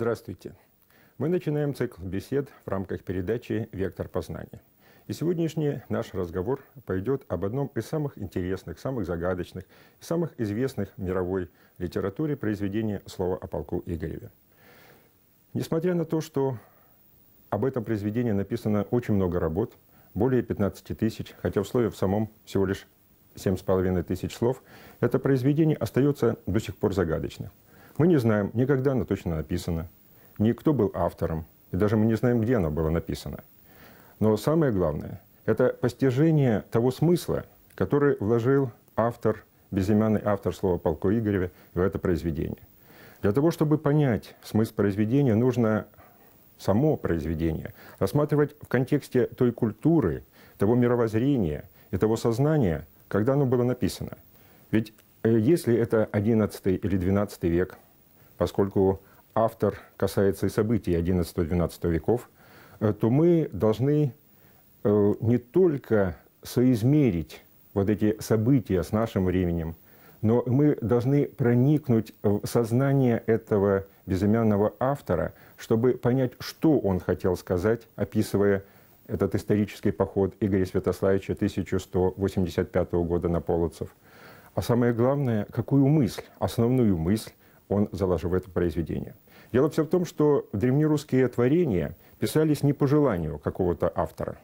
Здравствуйте. Мы начинаем цикл бесед в рамках передачи «Вектор познания». И сегодняшний наш разговор пойдет об одном из самых интересных, самых загадочных самых известных в мировой литературе произведений слова о полку Игореве. Несмотря на то, что об этом произведении написано очень много работ, более 15 тысяч, хотя в слове в самом всего лишь 7,5 тысяч слов, это произведение остается до сих пор загадочным. Мы не знаем ни когда оно точно написано, ни кто был автором, и даже мы не знаем, где оно было написано. Но самое главное – это постижение того смысла, который вложил автор, безымянный автор слова полко Игореве в это произведение. Для того, чтобы понять смысл произведения, нужно само произведение рассматривать в контексте той культуры, того мировоззрения и того сознания, когда оно было написано. Ведь э, если это XI или XII век – поскольку автор касается и событий XI-XII веков, то мы должны э, не только соизмерить вот эти события с нашим временем, но мы должны проникнуть в сознание этого безымянного автора, чтобы понять, что он хотел сказать, описывая этот исторический поход Игоря Святославича 1185 года на Полоцев. А самое главное, какую мысль, основную мысль он заложил в это произведение. Дело все в том, что древнерусские творения писались не по желанию какого-то автора.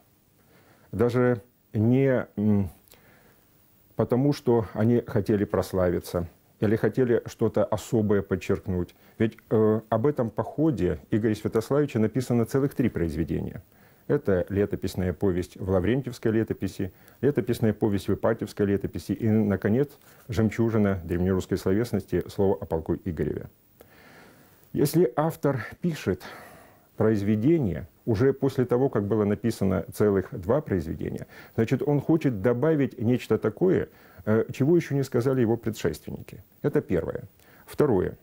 Даже не потому, что они хотели прославиться или хотели что-то особое подчеркнуть. Ведь э, об этом походе Игоря Святославича написано целых три произведения. Это летописная повесть в Лаврентьевской летописи, летописная повесть в Ипатьевской летописи и, наконец, жемчужина древнерусской словесности «Слово о полку Игореве». Если автор пишет произведение уже после того, как было написано целых два произведения, значит, он хочет добавить нечто такое, э, чего еще не сказали его предшественники. Это первое. Второе.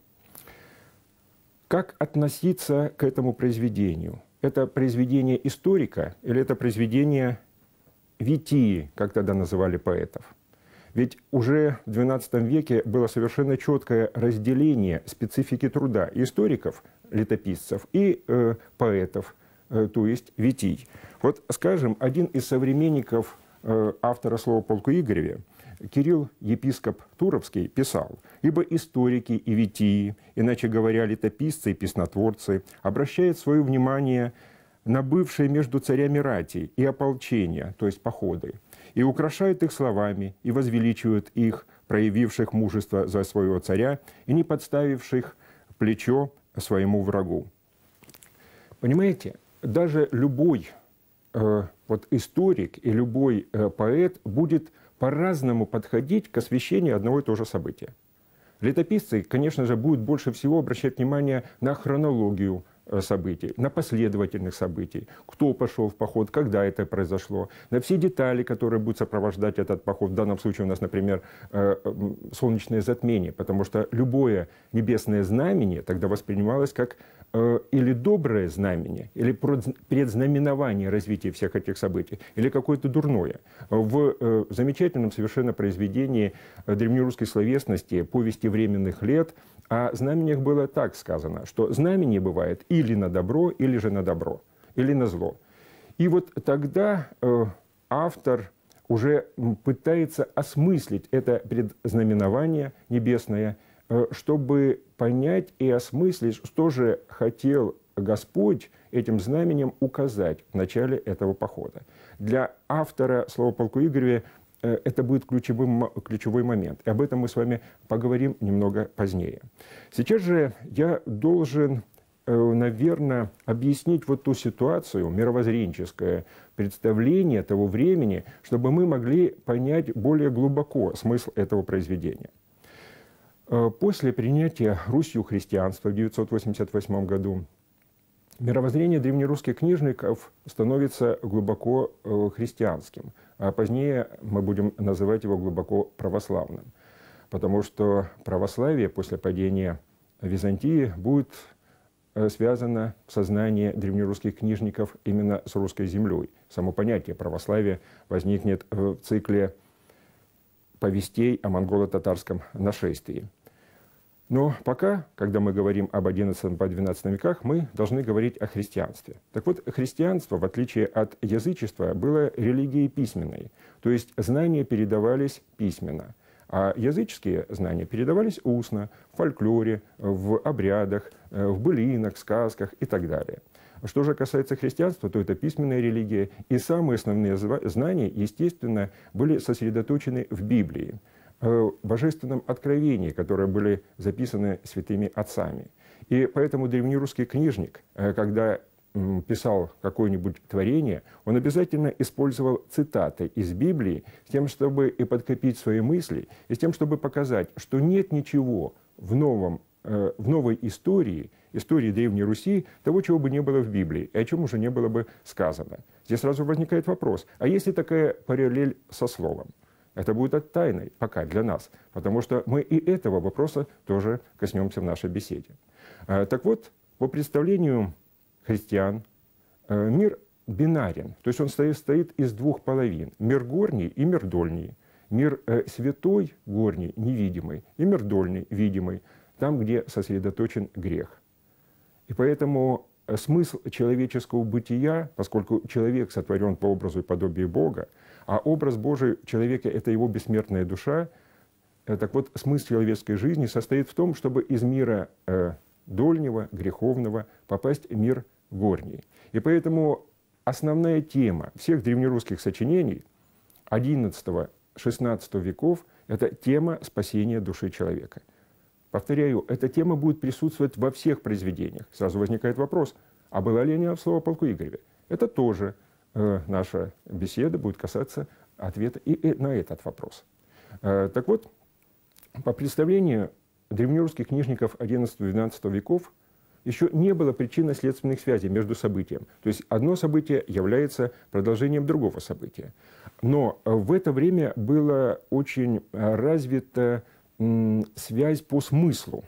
Как относиться к этому произведению? Это произведение историка или это произведение витии, как тогда называли поэтов? Ведь уже в XII веке было совершенно четкое разделение специфики труда историков, летописцев и э, поэтов, э, то есть витий. Вот, скажем, один из современников э, автора слова полку Игореве, Кирилл, епископ Туровский, писал, «Ибо историки и витии, иначе говоря, летописцы и песнотворцы, обращают свое внимание на бывшие между царями рати и ополчения, то есть походы, и украшают их словами, и возвеличивают их, проявивших мужество за своего царя, и не подставивших плечо своему врагу. Понимаете, даже любой э, вот историк и любой э, поэт будет по-разному подходить к освещению одного и того же события. Летописцы, конечно же, будут больше всего обращать внимание на хронологию, событий, на последовательных событий, кто пошел в поход, когда это произошло, на все детали, которые будут сопровождать этот поход. В данном случае у нас, например, э, солнечное затмение, потому что любое небесное знамение тогда воспринималось как э, или доброе знамение, или предзнаменование развития всех этих событий, или какое-то дурное. В замечательном совершенно произведении древнерусской словесности «Повести временных лет» о знамениях было так сказано, что знамение бывает или на добро, или же на добро, или на зло. И вот тогда э, автор уже пытается осмыслить это предзнаменование небесное, э, чтобы понять и осмыслить, что же хотел Господь этим знаменем указать в начале этого похода. Для автора слова полку Игореве Э, это будет ключевым, ключевой момент. И об этом мы с вами поговорим немного позднее. Сейчас же я должен, э, наверное, объяснить вот ту ситуацию, мировоззренческое представление того времени, чтобы мы могли понять более глубоко смысл этого произведения. Э, после принятия Русью христианства в 988 году Мировоззрение древнерусских книжников становится глубоко э, христианским, а позднее мы будем называть его глубоко православным, потому что православие после падения Византии будет э, связано в сознании древнерусских книжников именно с русской землей. Само понятие православия возникнет в цикле повестей о монголо-татарском нашествии. Но пока, когда мы говорим об XI по XII веках, мы должны говорить о христианстве. Так вот, христианство, в отличие от язычества, было религией письменной, то есть знания передавались письменно, а языческие знания передавались устно, в фольклоре, в обрядах, в былинах, сказках и так далее. Что же касается христианства, то это письменная религия, и самые основные знания, естественно, были сосредоточены в Библии – божественном откровении, которые были записаны святыми отцами. И поэтому древнерусский книжник, э, когда писал какое-нибудь творение, он обязательно использовал цитаты из Библии с тем, чтобы и подкопить свои мысли, и с тем, чтобы показать, что нет ничего в, новом, э, в новой истории, истории Древней Руси, того, чего бы не было в Библии, и о чем уже не было бы сказано. Здесь сразу возникает вопрос, а если такая параллель со словом? Это будет тайной пока для нас, потому что мы и этого вопроса тоже коснемся в нашей беседе. А, так вот, по представлению христиан, э, мир бинарен, то есть он стоит из двух половин. Мир горний и мир дольний. Мир э, святой, горний, невидимый, и мир дольний, видимый, там, где сосредоточен грех. И поэтому э, смысл человеческого бытия, поскольку человек сотворен по образу и подобию Бога, а образ Божий человека – это его бессмертная душа. Э, так вот, смысл человеческой жизни состоит в том, чтобы из мира э, дольнего, греховного попасть в мир горний. И поэтому основная тема всех древнерусских сочинений XI-XVI веков – это тема спасения души человека. Повторяю, эта тема будет присутствовать во всех произведениях. Сразу возникает вопрос, а была ли она в слово полку Игореве? Это тоже Э, наша беседа будет касаться ответа и на этот вопрос. Э, так вот, по представлению древнерусских книжников XI-XII веков еще не было причинно-следственных связей между событием. То есть одно событие является продолжением другого события. Но в это время была очень развита связь по смыслу,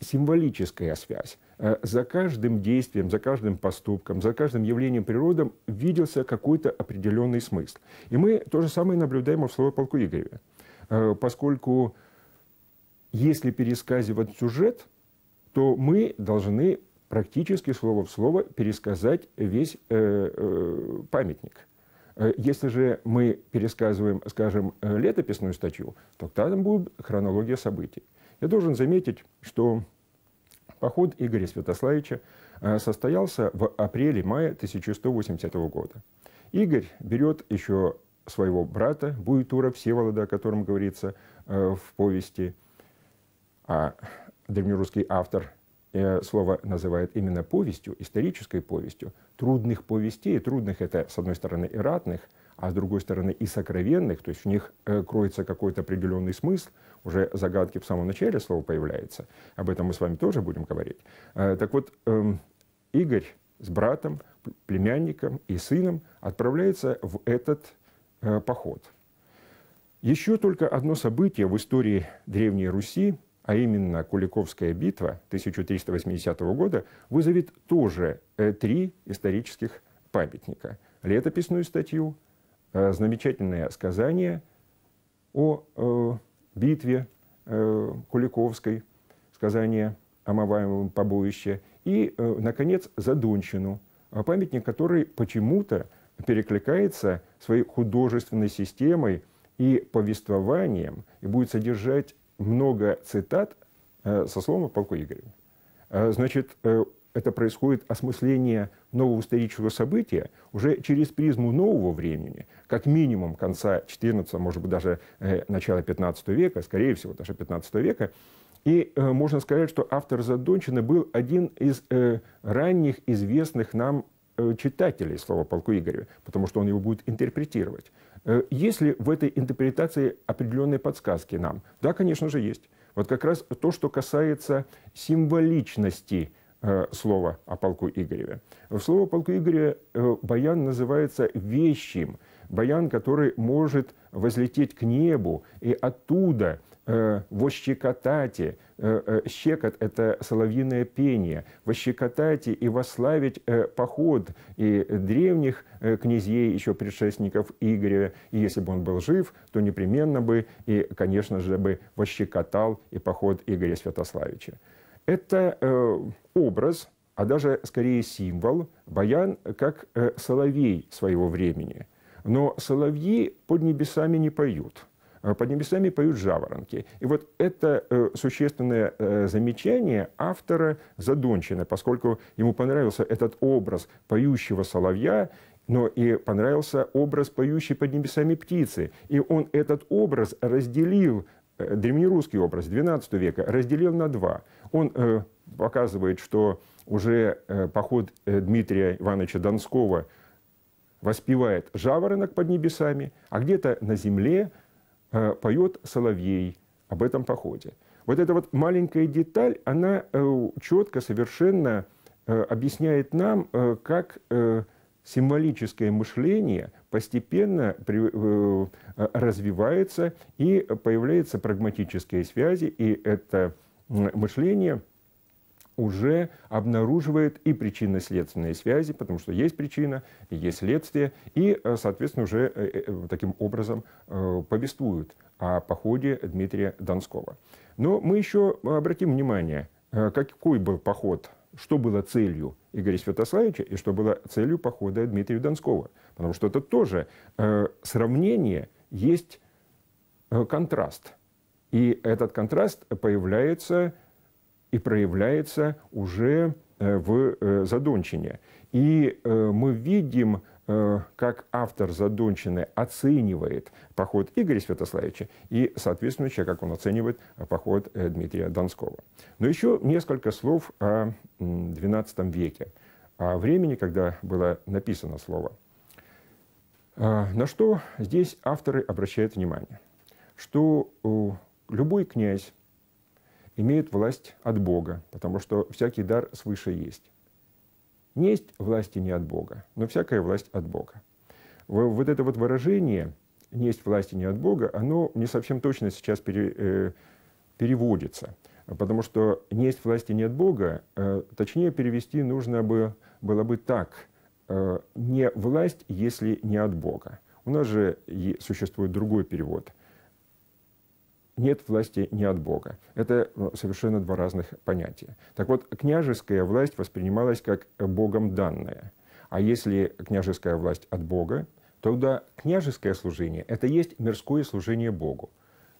символическая связь. Э, за каждым действием, за каждым поступком, за каждым явлением природы виделся какой-то определенный смысл. И мы то же самое наблюдаем в слове полку Игореве. Э, поскольку если пересказывать сюжет, то мы должны практически слово в слово пересказать весь э, памятник. Э, если же мы пересказываем, скажем, летописную статью, то там будет хронология событий. Я должен заметить, что Поход Игоря Святославича э, состоялся в апреле-мае 1180 года. Игорь берет еще своего брата Буйтура Всеволода, о котором говорится э, в повести, а древнерусский автор э, слово называет именно повестью, исторической повестью, трудных повестей, трудных это, с одной стороны, и ратных, а с другой стороны и сокровенных, то есть в них кроется какой-то определенный смысл, уже загадки в самом начале слова появляются, об этом мы с вами тоже будем говорить. Э, так вот, э, Игорь с братом, племянником и сыном отправляется в этот э, поход. Еще только одно событие в истории Древней Руси, а именно Куликовская битва 1380 года, вызовет тоже э, три исторических памятника. Летописную статью, Э, замечательное сказание о э, битве Куликовской, сказание о Маваевом побоище, и, наконец, Задонщину, памятник, который почему-то перекликается своей художественной системой и повествованием, и будет содержать много цитат со слова полку Игореву. Значит, это происходит осмысление нового исторического события уже через призму нового времени, как минимум конца XIV, может быть, даже э, начала XV века, скорее всего, даже XV века. И э, можно сказать, что автор Задончина был один из э, ранних известных нам э, читателей слова полку Игоря, потому что он его будет интерпретировать. Э, есть ли в этой интерпретации определенные подсказки нам? Да, конечно же, есть. Вот как раз то, что касается символичности Э, слово о полку Игореве. Слово полку Игоря э, баян называется вещим. Баян, который может возлететь к небу и оттуда э, «Вощекотати». Э, э, щекот – это соловьиное пение. «Вощекотати» и «Вославить» поход и древних князей, еще предшественников Игоря. И если бы он был жив, то непременно бы и, конечно же, бы «Вощекотал» и поход Игоря Святославича. Это образ, а даже скорее символ, баян как соловей своего времени. Но соловьи под небесами не поют. Э, под небесами поют жаворонки. И вот это э, существенное э, замечание автора Задончина, поскольку ему понравился этот образ поющего соловья, но и понравился образ поющей под небесами птицы. И он этот образ разделил древнерусский образ XII века разделил на два. Он показывает, что уже поход Дмитрия Ивановича Донского воспевает жаворонок под небесами, а где-то на земле поет соловей об этом походе. Вот эта вот маленькая деталь, она э, четко, совершенно э, объясняет нам, э, как э, символическое мышление постепенно э, развивается и появляются прагматические связи, и это мышление уже обнаруживает и причинно-следственные связи, потому что есть причина, есть следствие, и, э, соответственно, уже э, таким образом повествуют о походе Дмитрия Донского. Но мы еще обратим внимание, какой был поход что было целью Игоря Святославича и что было целью похода Дмитрия Донского. Потому что это тоже э, сравнение, есть э, контраст. И этот контраст появляется и проявляется уже э, в э, Задончине. И э, мы видим как автор Задончины оценивает поход Игоря Святославича и, соответственно, как он оценивает поход Дмитрия Донского. Но еще несколько слов о XII веке, о времени, когда было написано слово. А, на что здесь авторы обращают внимание? Что любой князь имеет власть от Бога, потому что всякий дар свыше есть. Не есть власти не от Бога, но всякая власть от Бога. Вот это вот выражение «не есть власти не от Бога», оно не совсем точно сейчас пере, э, переводится. Потому что «не есть власти не от Бога», э, точнее перевести нужно бы, было бы так э, «не власть, если не от Бога». У нас же существует другой перевод – нет власти не от Бога. Это ну, совершенно два разных понятия. Так вот, княжеская власть воспринималась как Богом данная. А если княжеская власть от Бога, тогда княжеское служение – это есть мирское служение Богу.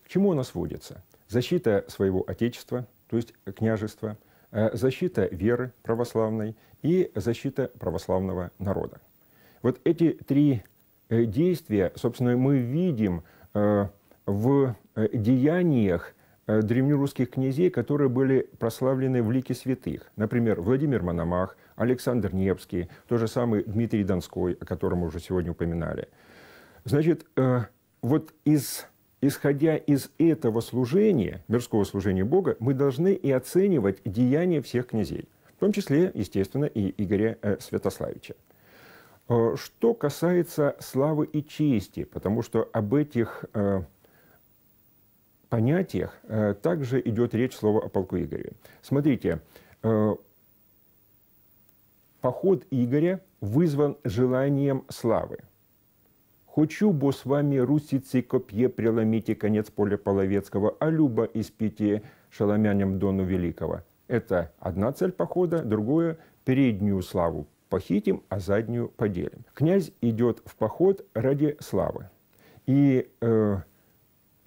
К чему оно сводится? Защита своего Отечества, то есть княжества, э, защита веры православной и защита православного народа. Вот эти три э, действия, собственно, мы видим э, в э, деяниях э, древнерусских князей, которые были прославлены в лике святых. Например, Владимир Мономах, Александр Невский, тот же самый Дмитрий Донской, о котором мы уже сегодня упоминали. Значит, э, вот из, исходя из этого служения, мирского служения Бога, мы должны и оценивать деяния всех князей, в том числе, естественно, и Игоря Святославича. Что касается славы и чести, потому что об этих понятиях э, также идет речь слова о полку Игоря. Смотрите, э, поход Игоря вызван желанием славы. «Хочу, бо с вами русицы копье преломите конец поля Половецкого, а люба испите шаломяням Дону Великого». Это одна цель похода, другое – переднюю славу похитим, а заднюю поделим. Князь идет в поход ради славы. И э,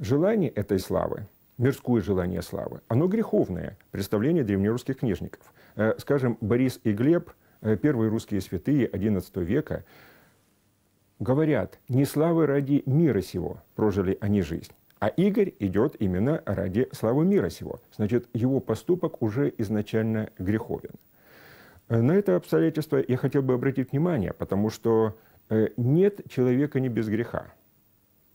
Желание этой славы, мирское желание славы, оно греховное, представление древнерусских книжников. Э, скажем, Борис и Глеб, э, первые русские святые XI века, говорят, не славы ради мира сего прожили они жизнь, а Игорь идет именно ради славы мира сего. Значит, его поступок уже изначально греховен. Э, на это обстоятельство я хотел бы обратить внимание, потому что нет человека не без греха.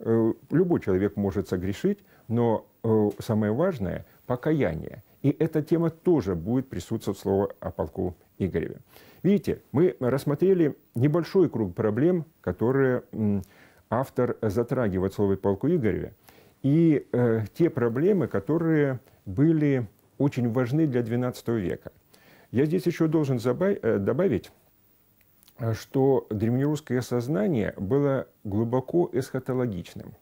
Э, любой человек может согрешить, но э, самое важное – покаяние. И эта тема тоже будет присутствовать слово о полку Игореве. Видите, мы рассмотрели небольшой круг проблем, которые автор затрагивает в слове полку Игореве. и э, те проблемы, которые были очень важны для XII века. Я здесь еще должен добавить, что древнерусское сознание было глубоко эсхатологичным.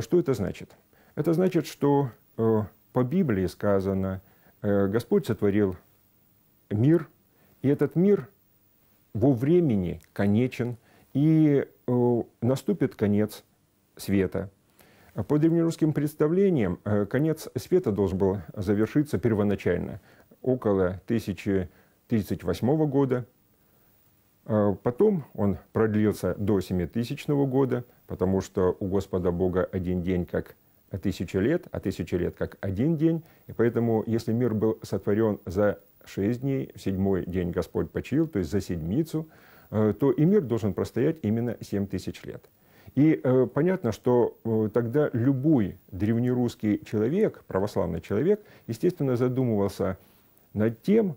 Что это значит? Это значит, что по Библии сказано, Господь сотворил мир, и этот мир во времени конечен, и наступит конец света – по древнерусским представлениям, э, конец света должен был завершиться первоначально, около 1038 года. Э, потом он продлился до 7000 года, потому что у Господа Бога один день как тысяча лет, а тысяча лет как один день. И поэтому, если мир был сотворен за шесть дней, в седьмой день Господь почил, то есть за седмицу, э, то и мир должен простоять именно семь тысяч лет. И э, понятно, что э, тогда любой древнерусский человек, православный человек, естественно, задумывался над тем,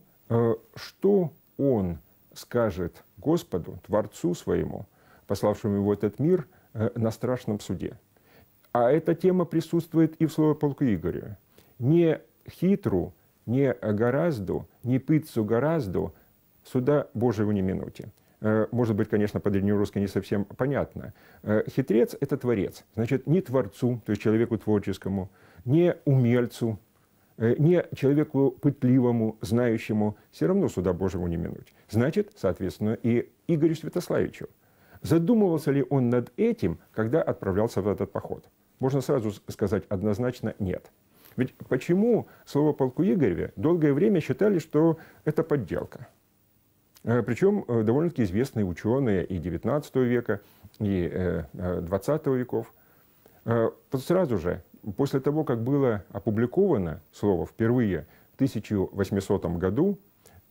что он скажет Господу, Творцу своему, пославшему его в этот мир, э, на страшном суде. А эта тема присутствует и в слове полку Игорю. Не хитру, не гораздо, не пыцу гораздо, суда Божьего не минуте. Э, может быть, конечно, по-древнерусски не совсем понятно. Э, хитрец – это творец. Значит, не творцу, то есть человеку творческому, не умельцу, не человеку пытливому, знающему, все равно суда Божьему не минуть. Значит, соответственно, и Игорю Святославичу. Задумывался ли он над этим, когда отправлялся в этот поход? Можно сразу сказать однозначно нет. Ведь почему слово полку Игореве долгое время считали, что это подделка – Э, Причем э, довольно-таки известные ученые и XIX века, и XX э, веков. Сразу же, после того, как было опубликовано слово впервые в 1800 году,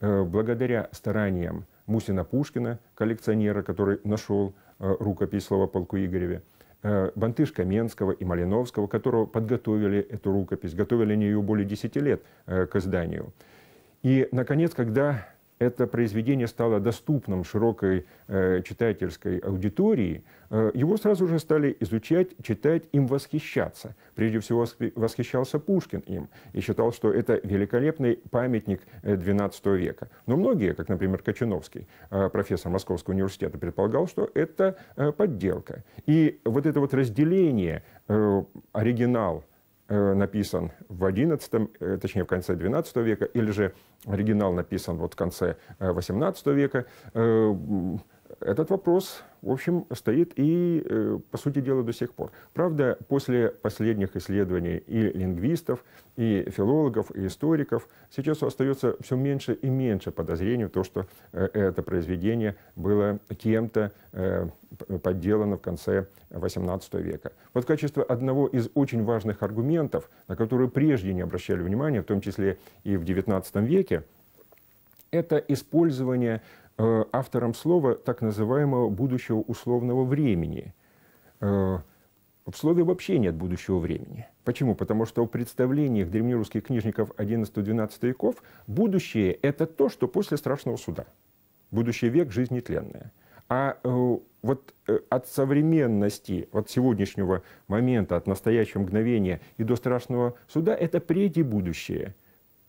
благодаря стараниям Мусина Пушкина, коллекционера, который нашел рукопись слова полку Игореве, Бантыш Каменского и Малиновского, которого подготовили эту рукопись, готовили они ее более 10 лет к изданию. И, наконец, когда это произведение стало доступным широкой э, читательской аудитории, э, его сразу же стали изучать, читать, им восхищаться. Прежде всего восхищался Пушкин им и считал, что это великолепный памятник XII э, века. Но многие, как, например, Кочановский, профессор Московского университета, предполагал, что это подделка. И вот это вот разделение оригинал написан в XI, э, точнее в конце XII века, или же оригинал написан вот в конце XVIII э, века, этот вопрос, в общем, стоит и, э, по сути дела, до сих пор. Правда, после последних исследований и лингвистов, и филологов, и историков, сейчас остается все меньше и меньше подозрений в том, что э, это произведение было кем-то э, подделано в конце XVIII века. Вот в качестве одного из очень важных аргументов, на которые прежде не обращали внимания, в том числе и в XIX веке, это использование автором слова так называемого будущего условного времени. Э, в слове вообще нет будущего времени. Почему? Потому что в представлениях древнерусских книжников XI-XII веков будущее – это то, что после страшного суда. Будущий век – жизнь нетленная. А э, вот э, от современности, от сегодняшнего момента, от настоящего мгновения и до страшного суда – это прежде будущее.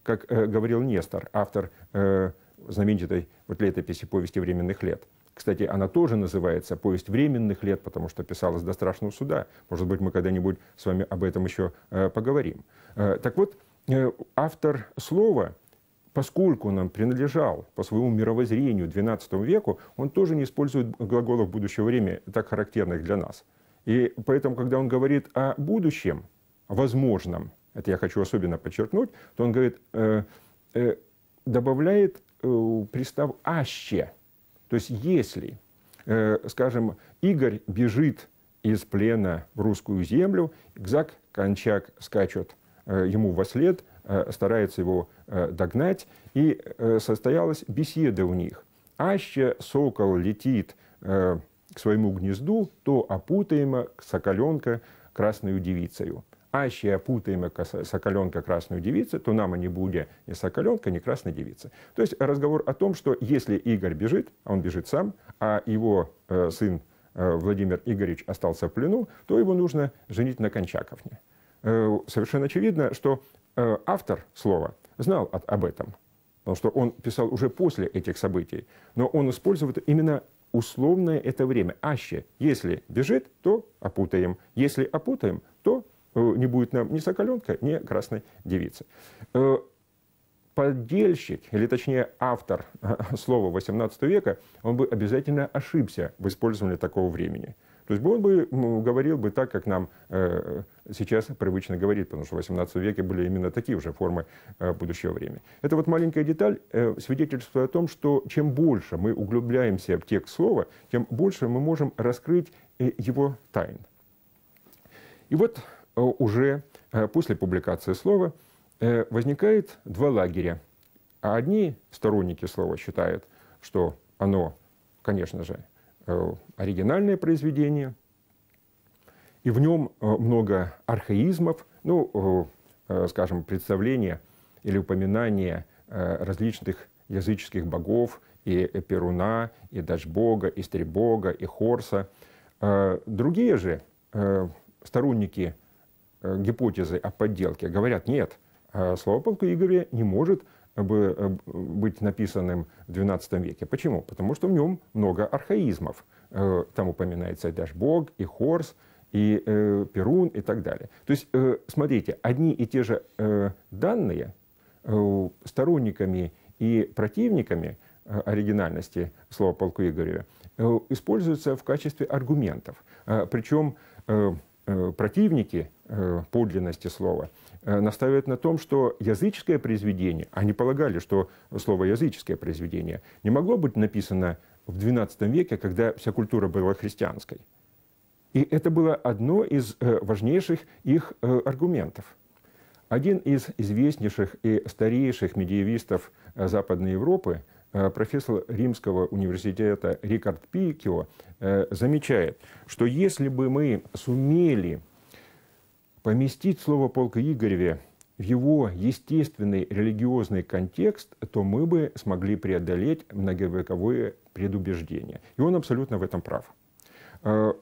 Как э, говорил Нестор, автор э, знаменитой вот летописи «Повести временных лет». Кстати, она тоже называется «Повесть временных лет», потому что писалась до страшного суда. Может быть, мы когда-нибудь с вами об этом еще э, поговорим. Э, так вот, э, автор слова, поскольку он нам принадлежал по своему мировоззрению XII веку, он тоже не использует глаголов будущего времени, так характерных для нас. И поэтому, когда он говорит о будущем, возможном, это я хочу особенно подчеркнуть, то он говорит, э, э, добавляет Э, пристав «аще». То есть если, э, скажем, Игорь бежит из плена в русскую землю, Гзак, Кончак скачет э, ему во след, старается его догнать, и состоялась беседа у них. Аще сокол летит к своему гнезду, то опутаемо соколенка красную девицею аще опутаємо соколенка красную девицу, то нам не будет ни соколенка, ни красной девицы. То есть разговор о том, что если Игорь бежит, а он бежит сам, а его э, сын Владимир Игоревич остался в плену, то его нужно женить на Кончаковне. Совершенно очевидно, что автор слова знал об этом, потому что он писал уже после этих событий, но он использует именно условное это время. Аще, если бежит, то опутаем. Если опутаем, то не будет нам ни соколенка, ни красной девицы поддельщик, или точнее автор слова 18 века, он бы обязательно ошибся в использовании такого времени. То есть он бы говорил бы так, как нам э, сейчас привычно говорить, потому что в 18 веке были именно такие уже формы э, будущего времени. Это вот маленькая деталь э, свидетельствует о том, что чем больше мы углубляемся в текст слова, тем больше мы можем раскрыть э, его тайн. И вот э, уже э, после публикации слова Э, возникает два лагеря. А одни сторонники слова считают, что оно, конечно же, э, оригинальное произведение, и в нем э, много архаизмов, ну, скажем, представления или упоминания различных языческих богов, и Перуна, и Дачбога, и Стребога, и Хорса. Другие же сторонники гипотезы о подделке говорят, нет – а слово полку Игоря не может э, быть написанным в XII веке. Почему? Потому что в нем много архаизмов. Э, там упоминается и Дашбог, и Хорс, и э, Перун, и так далее. То есть, э, смотрите, одни и те же э, данные э, сторонниками и противниками э, оригинальности слова полку Игоря э, используются в качестве аргументов. Э, причем э, э, противники э, подлинности слова – Э, настаивают на том, что языческое произведение, они полагали, что слово языческое произведение не могло быть написано в XII веке, когда вся культура была христианской. И это было одно из э, важнейших их э, аргументов. Один из известнейших и старейших медиевистов Западной Европы, профессор Римского университета Рикард Пикио, замечает, что если бы мы сумели поместить слово полка Игореве в его естественный религиозный контекст, то мы бы смогли преодолеть многовековое предубеждение. И он абсолютно в этом прав. А,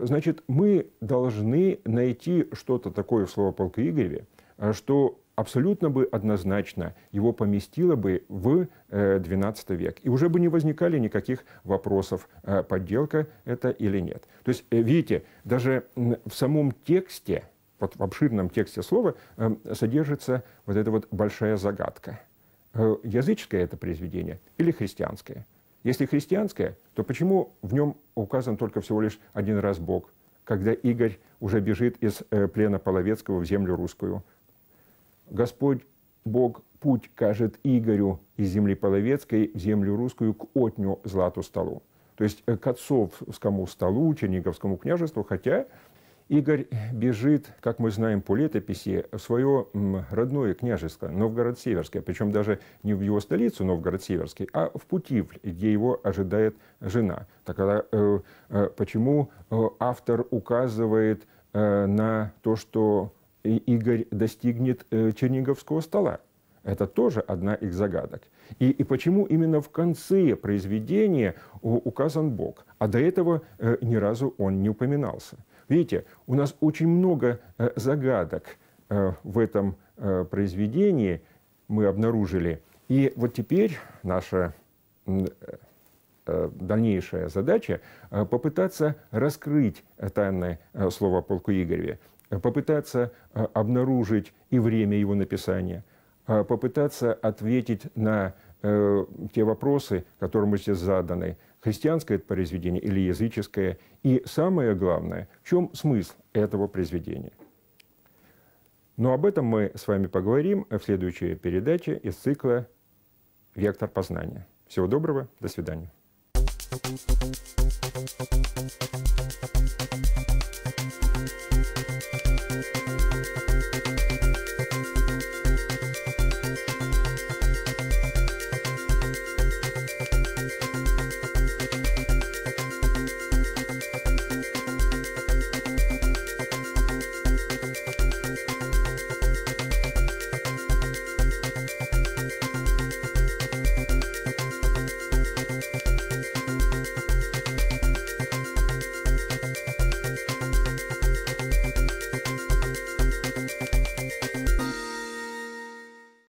значит, мы должны найти что-то такое в слово полка Игореве, что абсолютно бы однозначно его поместило бы в XII э, век. И уже бы не возникали никаких вопросов, подделка это или нет. То есть, э, видите, даже в самом тексте вот в обширном тексте слова эм, содержится вот эта вот большая загадка. Э, языческое это произведение или христианское? Если христианское, то почему в нем указан только всего лишь один раз Бог, когда Игорь уже бежит из э, плена Половецкого в землю русскую? Господь Бог путь кажет Игорю из земли Половецкой в землю русскую к отню злату столу. То есть э, к отцовскому столу, Черниговскому княжеству, хотя Игорь бежит, как мы знаем по летописи, в свое родное княжество, Новгород-Северское, причем даже не в его столицу Новгород-Северский, а в Путивль, где его ожидает жена. Тогда э, э, почему э, автор указывает э, на то, что Игорь достигнет э, Черниговского стола? Это тоже одна из загадок. И, и почему именно в конце произведения указан Бог, а до этого э, ни разу он не упоминался? Видите, у нас очень много э, загадок в этом произведении мы обнаружили. И вот теперь наша дальнейшая задача попытаться раскрыть тайное слово полку Игореве, попытаться обнаружить и время его написания, попытаться ответить на те вопросы, которые мы здесь заданы, христианское это произведение или языческое, и самое главное, в чем смысл этого произведения. Но об этом мы с вами поговорим в следующей передаче из цикла «Вектор познания». Всего доброго, до свидания.